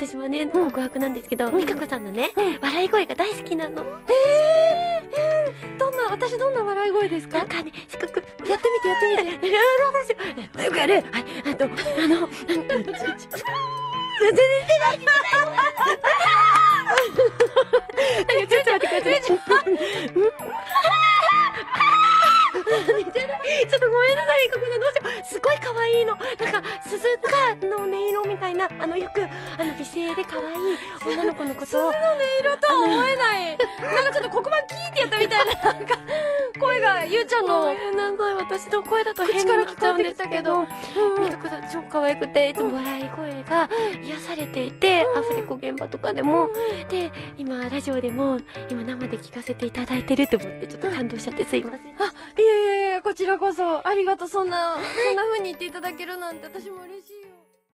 私はね、告白なんですけど、美香子さんのね、笑い声が大好きなの。えー、どんな、私どんな笑い声ですか？なんかね、すごく、やってみて、やってみて。くやる。はい、あと、あの、全然出ない。ちょっと待ってください。ちょっとごめんなさい、ここでどうしよう。すごい可愛いの。なんか、鈴鹿の音色みたいな、あの、よく、あの、美声で可愛い女の子のことを。音色とは思えない。なんかちょっと黒板キーってやったみたいな、なんか、声が、ゆうちゃんごのなさい、私の声だと変に聞こえちゃうんですけど、うんミルクさん超可愛くて、いつも笑い声が癒されていて、アフレコ現場とかでも、で、今、ラジオでも、今生で聞かせていただいてると思って、ちょっと感動しちゃってすいません。あ、いやいやいや、こちらこそ、ありがとう、そんな、そんな風に言っていただけるなんて、私も嬉しい。よ。